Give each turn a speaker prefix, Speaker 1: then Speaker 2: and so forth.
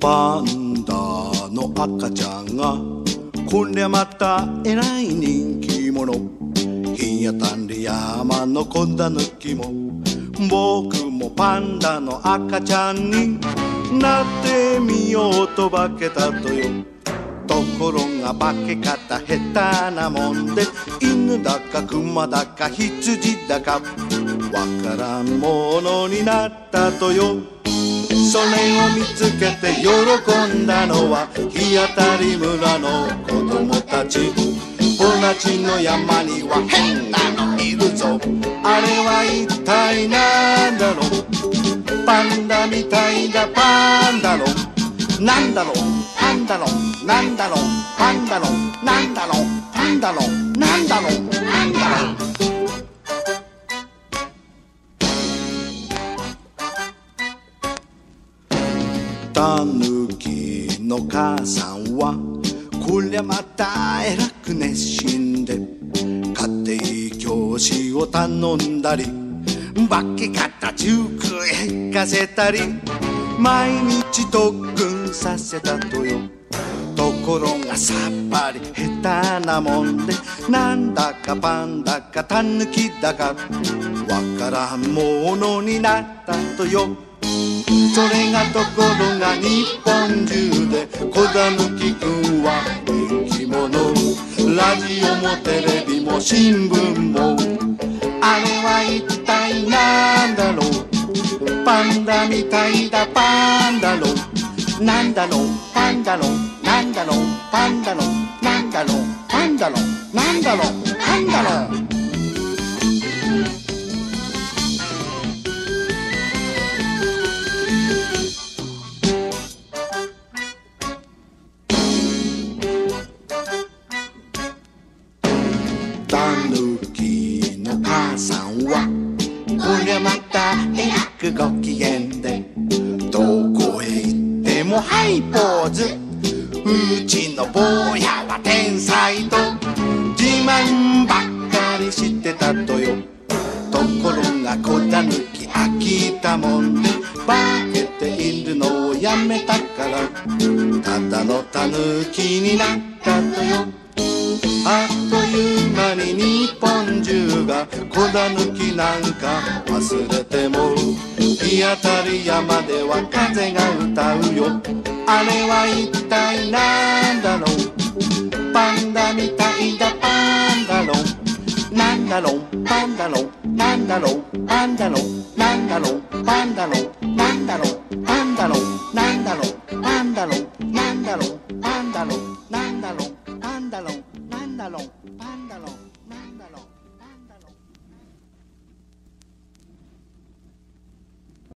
Speaker 1: パンダの赤ちゃんがこりゃまたえらい人気者。ひんやたんり山のこんだぬきも。僕もパンダの赤ちゃんになってみようと化けたとよ。ところが化け方下手なもんで犬だか熊だか羊だかわからんものになったとよ。それを見つけて喜んだのは日当たり村の子供たち。同じの山には変なのいるぞ。あれは一体なんだろう。パンダみたいだパンダロなんだろう。パンダロなんだろう。パンダロなんだろう。パンダロなんだろう。たぬきの母さんはこりゃまたえらく熱心で家庭教師を頼んだり化け方塾へ行かせたり毎日特訓させたとよ。ところがさっぱり下手なもんでなんだかパンだかタヌキだかわからんものになったとよ。それがところが日本中で小狸くんは人気者。ラジオもテレビも新聞も。あれは一体なんだろう？パンダみたいだパンダロなんだろう？パンダロなんだろう？パンダロなんだろう？パンダロなんだろう？たぬきの母さんはこりゃまたえらくご機嫌でどこへ行ってもハイポーズ。うちの坊やは天才と自慢ばっかりしてたとよ。ところが小たぬき飽きたもんで化けているのをやめたからただのたぬきになったとよ。あっと間に日本中が小だぬきなんか忘れても日当たり山では風が歌うよ。あれは一体なんだろう？パンダみたいだパンダロなんだろう？パンダロなんだろう？パンダロなんだろう？パンダロなんだろう？パンダロなんだろう？パンダロ escándalo.